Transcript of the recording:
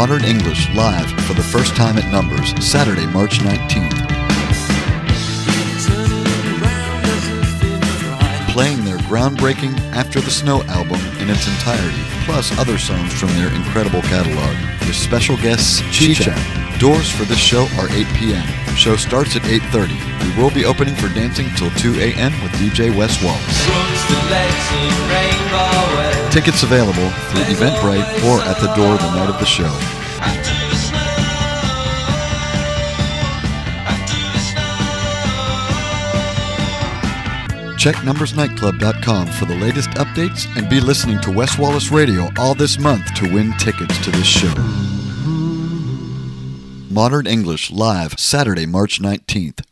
Modern English live for the first time at Numbers, Saturday, March 19th. Playing their groundbreaking After the Snow album in its entirety, plus other songs from their incredible catalog, with special guests Chicha. Doors for this show are 8 p.m. Show starts at 8.30. We will be opening for dancing till 2 a.m. with DJ Wes Wallace. Tickets available through Eventbrite or at the door the night of the show. Check numbersnightclub.com for the latest updates and be listening to Wes Wallace Radio all this month to win tickets to this show. Modern English live Saturday, March 19th.